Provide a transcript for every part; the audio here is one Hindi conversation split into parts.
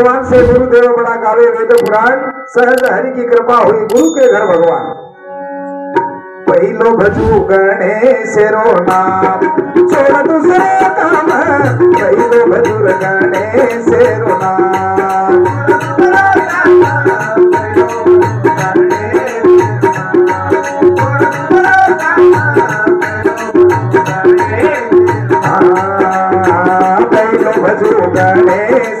भगवान से गुरुदेव बड़ा गावे वेद पुराण सहज हरि की कृपा हुई गुरु के घर भगवान। पहिलो भजू गणेश रो नाम छोड़ दूसरा काम पहिलो भजूर गणेश रो नाम, पहिलो भजू गणेश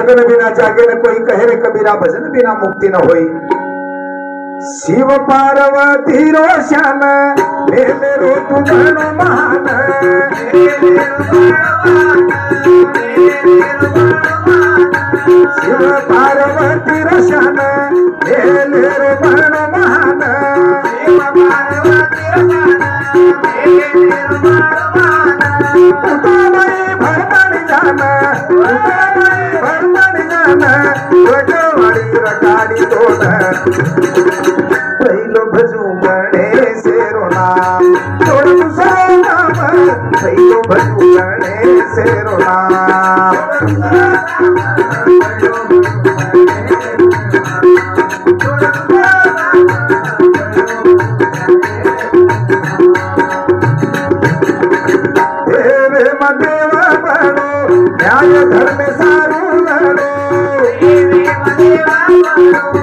लगन बिना जागे न कोई कहे रे कबीरा भजन बिना मुक्ति न होई शिव पार्वती रो श्याम हे मेरो तू गणो महान शिव पार्वती रो श्याम हे मेरो गणो महान पहिलो भजू गणेश रो नाम मदेव बनो न्याय धर्म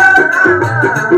Ah, ah, ah, ah.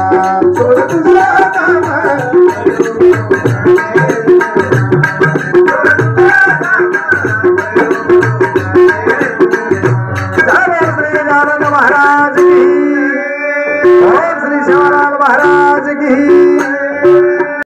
Mm-hmm.